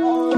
Oh.